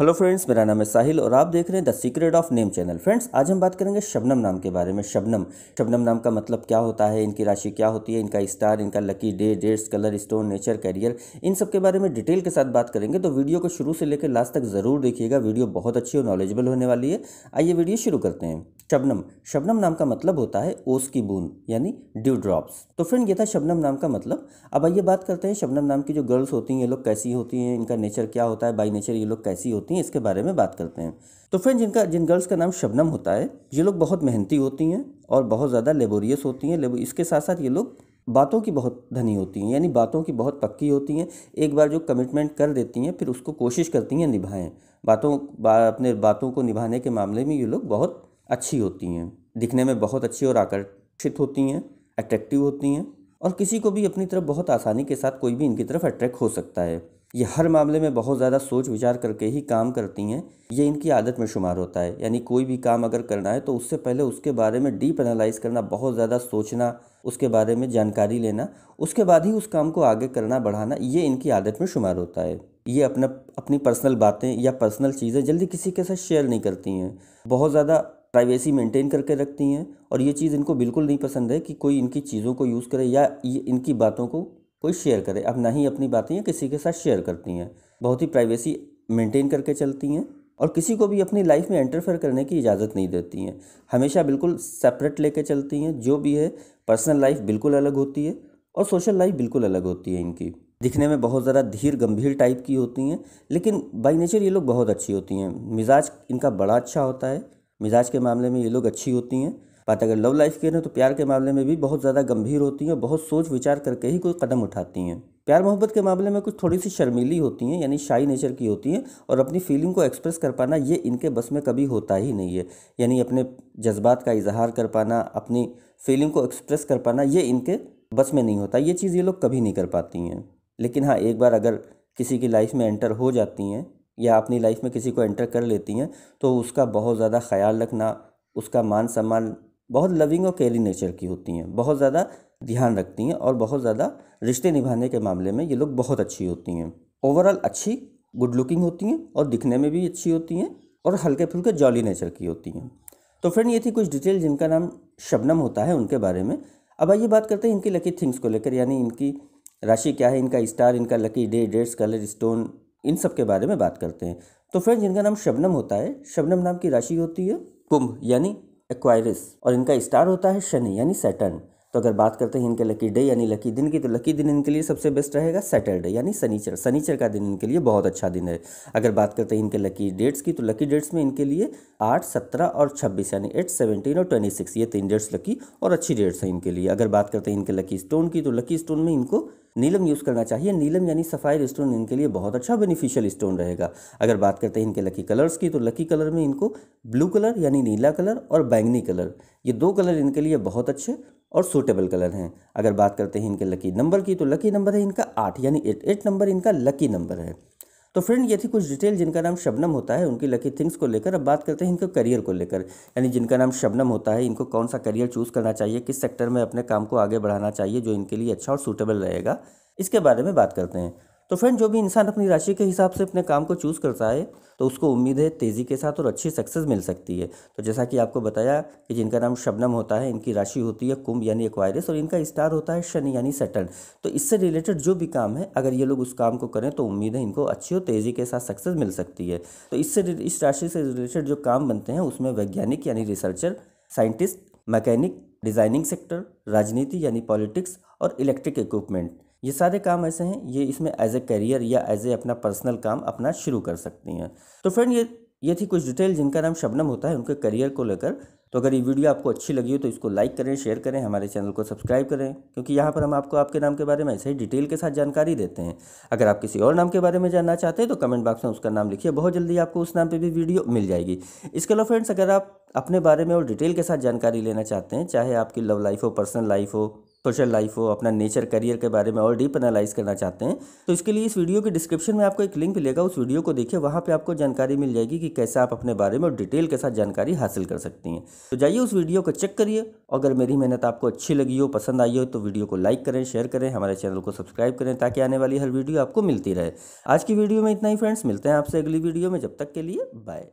Hello friends मेरा नाम है साहिल और आप देख रहे हैं the secret of name channel friends आज हम बात करेंगे शबनम नाम के बारे में। शबनम शबनम नाम का मतलब क्या होता है? इनकी राशि क्या होती है? इनका स्टार इनका lucky day dates colour stone nature career इन सब के बारे में डिटेल के साथ बात करेंगे। तो वीडियो को शुरू से लेकर लास्ट तक ज़रूर देखिएगा। वीडियो बहुत अच्छी और नॉलेजेबल होने वाली है। आइए वीडियो शुरू करते हैं। शबनम शबनम नाम का मतलब होता है ओस की बूंद, यानी ड्यू ड्रॉप्स तो फ्रेंड ये था शबनम नाम का मतलब। अब आइए बात करते हैं शबनम नाम की जो गर्ल्स होती हैं, ये लोग कैसी होती हैं? इनका नेचर क्या होता है? बाई नेचर ये लोग कैसी होती हैं इसके बारे में बात करते हैं। तो फ्रेंड जिनका जिन गर्ल्स का नाम शबनम होता है ये लोग बहुत मेहनती होती हैं और बहुत ज़्यादा लेबोरियस होती हैं। इसके साथ साथ ये लोग बातों की बहुत धनी होती हैं यानी बातों की बहुत पक्की होती हैं। एक बार जो कमिटमेंट कर देती हैं फिर उसको कोशिश करती हैं निभाएँ। बातों बा, अपने बातों को निभाने के मामले में ये लोग बहुत अच्छी होती हैं। दिखने में बहुत अच्छी और आकर्षित होती हैं अट्रैक्टिव होती हैं। और किसी को भी अपनी तरफ़ बहुत आसानी के साथ कोई भी इनकी तरफ़ अट्रैक्ट हो सकता है। ये हर मामले में बहुत ज़्यादा सोच विचार करके ही काम करती हैं। ये इनकी आदत में शुमार होता है। यानी कोई भी काम अगर करना है तो उससे पहले उसके बारे में डीप एनालाइज करना, बहुत ज़्यादा सोचना, उसके बारे में जानकारी लेना, उसके बाद ही उस काम को आगे करना, बढ़ाना, ये इनकी आदत में शुमार होता है। ये अपना, अपनी पर्सनल बातें या पर्सनल चीज़ें जल्दी किसी के साथ शेयर नहीं करती हैं। बहुत ज़्यादा प्राइवेसी मेंटेन करके रखती हैं और ये चीज़ इनको बिल्कुल नहीं पसंद है कि कोई इनकी चीज़ों को यूज़ करे या इनकी बातों को कोई शेयर करे। अब ना ही अपनी बातें किसी के साथ शेयर करती हैं। बहुत ही प्राइवेसी मेंटेन करके चलती हैं और किसी को भी अपनी लाइफ में एंटरफेयर करने की इजाज़त नहीं देती हैं। हमेशा बिल्कुल सेपरेट लेके चलती हैं। जो भी है पर्सनल लाइफ बिल्कुल अलग होती है और सोशल लाइफ बिल्कुल अलग होती है इनकी। दिखने में बहुत ज़्यादा धीर गंभीर टाइप की होती हैं, लेकिन बाई नेचर ये लोग बहुत अच्छी होती हैं। मिजाज इनका बड़ा अच्छा होता है। मिजाज के मामले में ये लोग अच्छी होती हैं। बात अगर लव लाइफ की है तो प्यार के मामले में भी बहुत ज़्यादा गंभीर होती हैं, बहुत सोच विचार करके ही कोई कदम उठाती हैं। प्यार मोहब्बत के मामले में कुछ थोड़ी सी शर्मीली होती हैं, यानी शाही नेचर की होती हैं, और अपनी फीलिंग को एक्सप्रेस कर पाना ये इनके बस में कभी होता ही नहीं है। यानी अपने जज्बात का इजहार कर पाना, अपनी फीलिंग को एक्सप्रेस कर पाना, ये इनके बस में नहीं होता। ये चीज़ ये लोग कभी नहीं कर पाती हैं। लेकिन हाँ एक बार अगर किसी की लाइफ में एंटर हो जाती हैं, या अपनी लाइफ में किसी को एंटर कर लेती हैं तो उसका बहुत ज़्यादा ख्याल रखना, उसका मान सम्मान बहुत लविंग और केयरिंग नेचर की होती हैं। बहुत ज़्यादा ध्यान रखती हैं और बहुत ज़्यादा रिश्ते निभाने के मामले में ये लोग बहुत अच्छी होती हैं। ओवरऑल अच्छी गुड लुकिंग होती हैं और दिखने में भी अच्छी होती हैं और हल्के फुल्के जॉली नेचर की होती हैं। तो फ्रेंड ये थी कुछ डिटेल जिनका नाम शबनम होता है उनके बारे में। अब आइए बात करते हैं इनकी लकी थिंग्स को लेकर, यानी इनकी राशि क्या है, इनका स्टार इनका lucky day dates colour stone इन सब के बारे में बात करते हैं। तो फ्रेंड जिनका नाम शबनम होता है, शबनम नाम की राशि होती है कुंभ, यानी एक्वायरिस और इनका स्टार होता है शनि यानी सैटर्न। तो अगर बात करते हैं इनके लकी डे यानी लकी दिन की तो लकी दिन इनके लिए सबसे बेस्ट रहेगा सैटरडे यानी शनिचर। शनिचर का दिन इनके लिए बहुत अच्छा दिन है। अगर बात करते हैं इनके लकी डेट्स की तो लकी डेट्स में इनके लिए आठ, सत्रह और छब्बीस, यानी एट सेवनटीन और ट्वेंटी सिक्स ये तीन डेट्स लकी और अच्छी डेट्स हैं इनके लिए। अगर बात करते हैं इनके लकी स्टोन की तो लकी स्टोन में इनको नीलम यूज़ करना चाहिए। नीलम यानी सफ़ायर स्टोन इनके लिए बहुत अच्छा बेनिफिशियल स्टोन रहेगा। अगर बात करते हैं इनके लकी कलर्स की तो लकी कलर में इनको ब्लू कलर यानी नीला कलर और बैंगनी कलर ये दो कलर इनके लिए बहुत अच्छे और सूटेबल कलर हैं। अगर बात करते हैं इनके लकी नंबर की तो लकी नंबर है इनका आठ, यानी एट एट नंबर इनका लकी नंबर है। तो फ्रेंड ये थी कुछ डिटेल जिनका नाम शबनम होता है, उनकी लकी थिंग्स को लेकर। अब बात करते हैं इनके करियर को लेकर। यानी जिनका नाम शबनम होता है, इनको कौन सा करियर चूज़ करना चाहिए, किस सेक्टर में अपने काम को आगे बढ़ाना चाहिए, जो इनके लिए अच्छा और सूटेबल रहेगा। इसके बारे में बात करते हैं। तो फ्रेंड जो भी इंसान अपनी राशि के हिसाब से अपने काम को चूज़ करता है तो उसको उम्मीद है तेज़ी के साथ और अच्छी सक्सेस मिल सकती है। तो जैसा कि आपको बताया कि जिनका नाम शबनम होता है, इनकी राशि होती है कुंभ यानी एक्वायरस और इनका स्टार होता है शनि यानी सैटर्न तो इससे रिलेटेड जो भी काम है, अगर ये लोग उस काम को करें तो उम्मीद है इनको अच्छी और तेज़ी के साथ सक्सेस मिल सकती है। तो इससे इस राशि से रिलेटेड जो काम बनते हैं, उसमें वैज्ञानिक यानी researcher scientist mechanic designing sector राजनीति यानी पॉलिटिक्स और इलेक्ट्रिक इक्विपमेंट ये सारे काम ऐसे हैं, ये इसमें एज ए करियर या एज ए अपना पर्सनल काम अपना शुरू कर सकती हैं। तो फ्रेंड ये ये थी कुछ डिटेल जिनका नाम शबनम होता है उनके करियर को लेकर। तो अगर ये वीडियो आपको अच्छी लगी हो तो इसको लाइक करें शेयर करें, हमारे चैनल को सब्सक्राइब करें, क्योंकि यहाँ पर हम आपको आपके नाम के बारे में ऐसे ही डिटेल के साथ जानकारी देते हैं। अगर आप किसी और नाम के बारे में जानना चाहते हैं तो कमेंट बॉक्स में उसका नाम लिखिए, बहुत जल्दी आपको उस नाम पर भी वीडियो मिल जाएगी। इसके अलावा फ्रेंड्स अगर आप अपने बारे में और डिटेल के साथ जानकारी लेना चाहते हैं, चाहे आपकी लव लाइफ हो पर्सनल लाइफ हो सोशल लाइफ हो, अपना नेचर, करियर के बारे में और डीप एनालाइज करना चाहते हैं तो इसके लिए इस वीडियो के डिस्क्रिप्शन में आपको एक लिंक मिलेगा, उस वीडियो को देखिए, वहाँ पे आपको जानकारी मिल जाएगी कि कैसे आप अपने बारे में और डिटेल के साथ जानकारी हासिल कर सकती हैं। तो जाइए उस वीडियो को चेक करिए अगर मेरी मेहनत आपको अच्छी लगी हो, पसंद आई हो तो वीडियो को लाइक करें, शेयर करें, हमारे चैनल को सब्सक्राइब करें, ताकि आने वाली हर वीडियो आपको मिलती रहे। आज की वीडियो में इतना ही, फ्रेंड्स, मिलते हैं आपसे अगली वीडियो में, जब तक के लिए बाय।